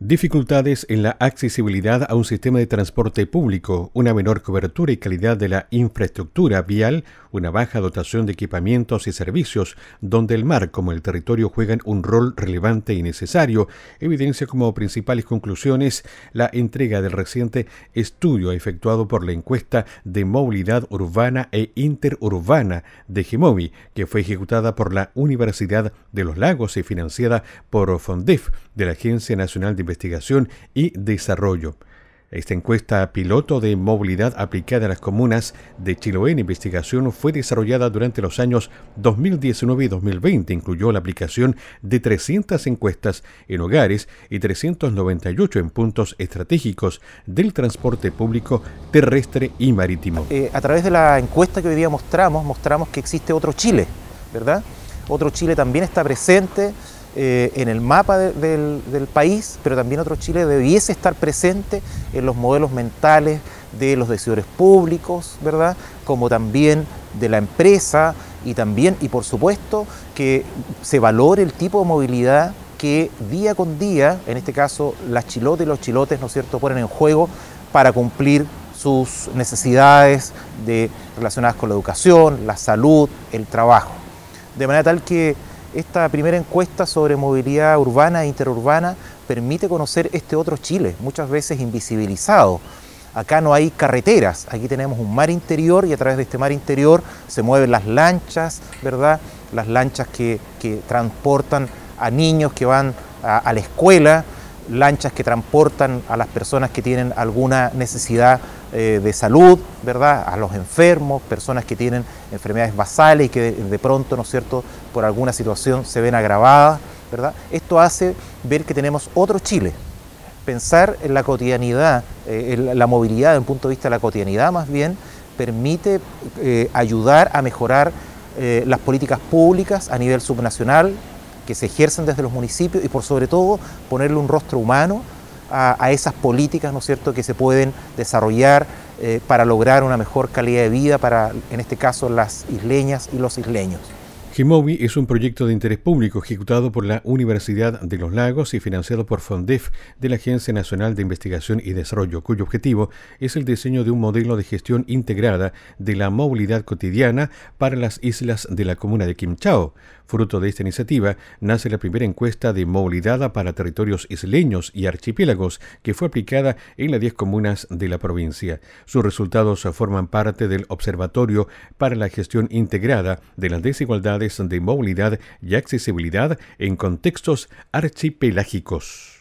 Dificultades en la accesibilidad a un sistema de transporte público, una menor cobertura y calidad de la infraestructura vial, una baja dotación de equipamientos y servicios, donde el mar como el territorio juegan un rol relevante y necesario, evidencia como principales conclusiones la entrega del reciente estudio efectuado por la encuesta de movilidad urbana e interurbana de GEMOVI, que fue ejecutada por la Universidad de los Lagos y financiada por FONDEF de la Agencia Nacional de Investigación y Desarrollo. Esta encuesta piloto de movilidad aplicada a las comunas de Chiloé en investigación fue desarrollada durante los años 2019 y 2020. Incluyó la aplicación de 300 encuestas en hogares y 398 en puntos estratégicos del transporte público terrestre y marítimo. Eh, a través de la encuesta que hoy día mostramos, mostramos que existe otro Chile, ¿verdad? Otro Chile también está presente eh, en el mapa del, país, pero también otro Chile debiese estar presente en los modelos mentales de los decidores públicos, ¿verdad? Como también de la empresa y también, y por supuesto, que se valore el tipo de movilidad que día con día, en este caso las chilotes y los chilotes, ¿no es cierto?, ponen en juego para cumplir sus necesidades de, relacionadas con la educación, la salud, el trabajo. De manera tal que esta primera encuesta sobre movilidad urbana e interurbana permite conocer este otro Chile, muchas veces invisibilizado. Acá no hay carreteras, aquí tenemos un mar interior y a través de este mar interior se mueven las lanchas, ¿verdad? Las lanchas que, transportan a niños que van a la escuela, lanchas que transportan a las personas que tienen alguna necesidad eh, de salud, ¿verdad? A los enfermos, personas que tienen enfermedades basales y que de, pronto, ¿no es cierto?, por alguna situación se ven agravadas, ¿verdad? Esto hace ver que tenemos otro Chile. Pensar en la cotidianidad, eh, en la movilidad desde un punto de vista de la cotidianidad más bien, permite eh, ayudar a mejorar las políticas públicas a nivel subnacional, que se ejercen desde los municipios y por sobre todo ponerle un rostro humano a, esas políticas, ¿no es cierto?, que se pueden desarrollar eh, para lograr una mejor calidad de vida para, en este caso, las isleñas y los isleños. Gimovi es un proyecto de interés público ejecutado por la Universidad de los Lagos y financiado por FONDEF de la Agencia Nacional de Investigación y Desarrollo, cuyo objetivo es el diseño de un modelo de gestión integrada de la movilidad cotidiana para las islas de la comuna de Quimchao. Fruto de esta iniciativa nace la primera encuesta de movilidad para territorios isleños y archipiélagos que fue aplicada en las 10 comunas de la provincia. Sus resultados forman parte del Observatorio para la Gestión Integrada de las Desigualdades de movilidad y accesibilidad en contextos archipelágicos.